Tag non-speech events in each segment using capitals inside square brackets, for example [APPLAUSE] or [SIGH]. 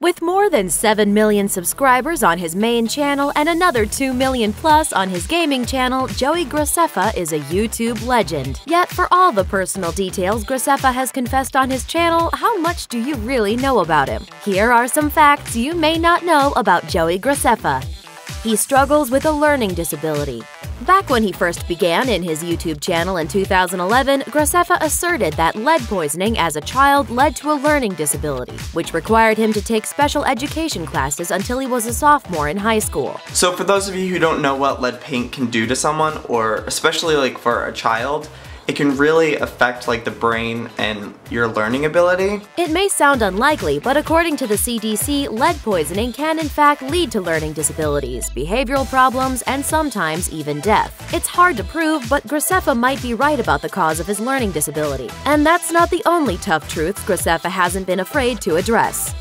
With more than 7 million subscribers on his main channel and another 2 million plus on his gaming channel, Joey Graceffa is a YouTube legend. Yet, for all the personal details Graceffa has confessed on his channel, how much do you really know about him? Here are some facts you may not know about Joey Graceffa. He struggles with a learning disability. Back when he first began in his YouTube channel in 2011, Graceffa asserted that lead poisoning as a child led to a learning disability, which required him to take special education classes until he was a sophomore in high school. So for those of you who don't know what lead paint can do to someone, or especially like for a child, it can really affect like the brain and your learning ability. It may sound unlikely, but according to the CDC, lead poisoning can in fact lead to learning disabilities, behavioral problems, and sometimes even death. It's hard to prove, but Graceffa might be right about the cause of his learning disability. And that's not the only tough truth Graceffa hasn't been afraid to address.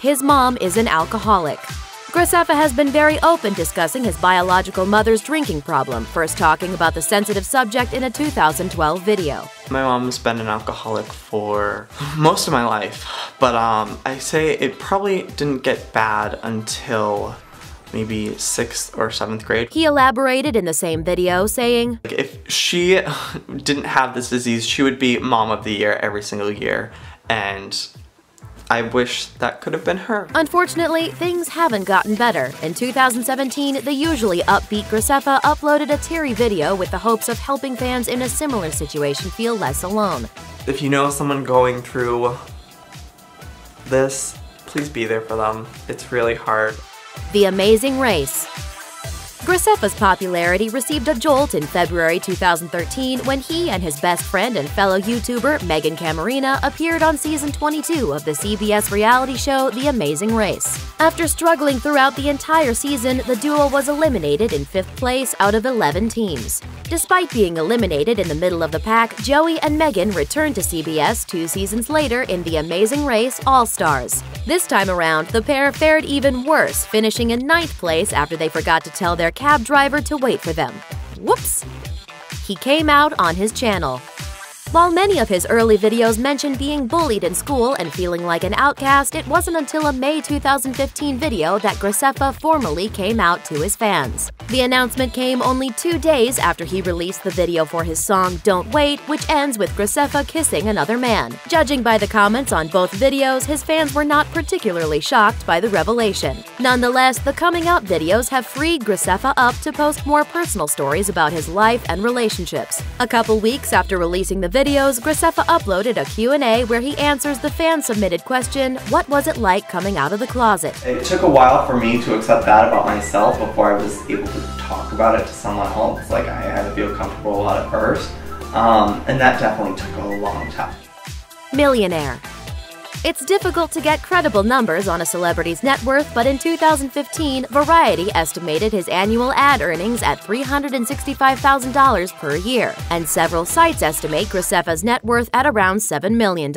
His mom is an alcoholic. Graceffa has been very open discussing his biological mother's drinking problem, first talking about the sensitive subject in a 2012 video. My mom's been an alcoholic for [LAUGHS] most of my life, but um, I say it probably didn't get bad until maybe 6th or 7th grade. He elaborated in the same video, saying, If she [LAUGHS] didn't have this disease, she would be mom of the year every single year, and I wish that could have been her. Unfortunately, things haven't gotten better. In 2017, the usually upbeat Graceffa uploaded a teary video with the hopes of helping fans in a similar situation feel less alone. If you know someone going through this, please be there for them. It's really hard. The Amazing Race Graceffa's popularity received a jolt in February 2013 when he and his best friend and fellow YouTuber Meghan Camarena appeared on season 22 of the CBS reality show The Amazing Race. After struggling throughout the entire season, the duo was eliminated in fifth place out of 11 teams. Despite being eliminated in the middle of the pack, Joey and Meghan returned to CBS two seasons later in The Amazing Race All-Stars. This time around, the pair fared even worse, finishing in ninth place after they forgot to tell their cab driver to wait for them. Whoops! He came out on his channel. While many of his early videos mentioned being bullied in school and feeling like an outcast, it wasn't until a May 2015 video that Graceffa formally came out to his fans. The announcement came only two days after he released the video for his song Don't Wait, which ends with Graceffa kissing another man. Judging by the comments on both videos, his fans were not particularly shocked by the revelation. Nonetheless, the coming out videos have freed Graceffa up to post more personal stories about his life and relationships. A couple weeks after releasing the videos, Graceffa uploaded a Q&A where he answers the fan-submitted question, what was it like coming out of the closet? It took a while for me to accept that about myself before I was able to talk about it to someone else. Like I had to feel comfortable a lot at first. Um, and that definitely took a long time. Millionaire it's difficult to get credible numbers on a celebrity's net worth, but in 2015, Variety estimated his annual ad earnings at $365,000 per year, and several sites estimate Graceffa's net worth at around $7 million.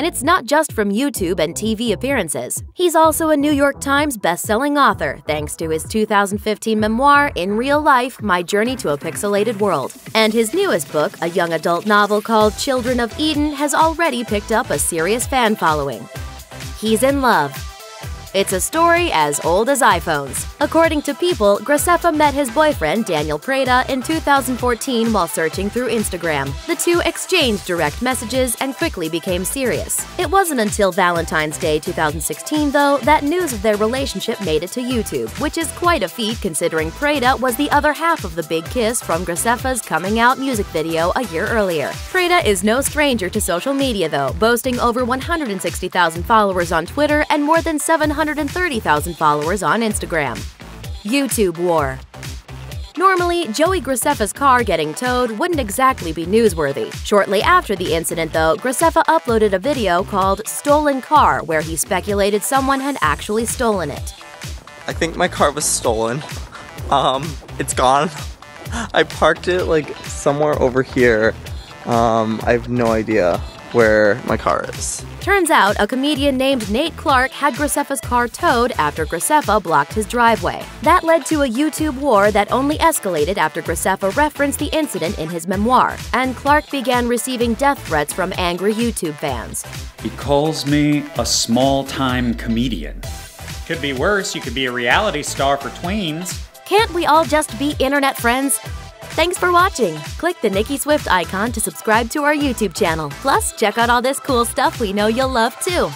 And it's not just from YouTube and TV appearances. He's also a New York Times best-selling author, thanks to his 2015 memoir, In Real Life, My Journey to a Pixelated World. And his newest book, a young adult novel called Children of Eden, has already picked up a serious fan following. He's in love. It's a story as old as iPhones. According to People, Graceffa met his boyfriend Daniel Preda in 2014 while searching through Instagram. The two exchanged direct messages and quickly became serious. It wasn't until Valentine's Day 2016, though, that news of their relationship made it to YouTube, which is quite a feat considering Preda was the other half of the big kiss from Graceffa's coming out music video a year earlier. Preda is no stranger to social media, though, boasting over 160,000 followers on Twitter and more than 700 130,000 followers on Instagram. YouTube War Normally, Joey Graceffa's car getting towed wouldn't exactly be newsworthy. Shortly after the incident, though, Graceffa uploaded a video called Stolen Car where he speculated someone had actually stolen it. I think my car was stolen. Um, it's gone. I parked it like somewhere over here. Um, I have no idea where my car is. Turns out, a comedian named Nate Clark had Graceffa's car towed after Graceffa blocked his driveway. That led to a YouTube war that only escalated after Graceffa referenced the incident in his memoir, and Clark began receiving death threats from angry YouTube fans. He calls me a small time comedian. Could be worse, you could be a reality star for tweens. Can't we all just be internet friends? Thanks for watching. Click the Nicki Swift icon to subscribe to our YouTube channel. Plus, check out all this cool stuff we know you'll love too.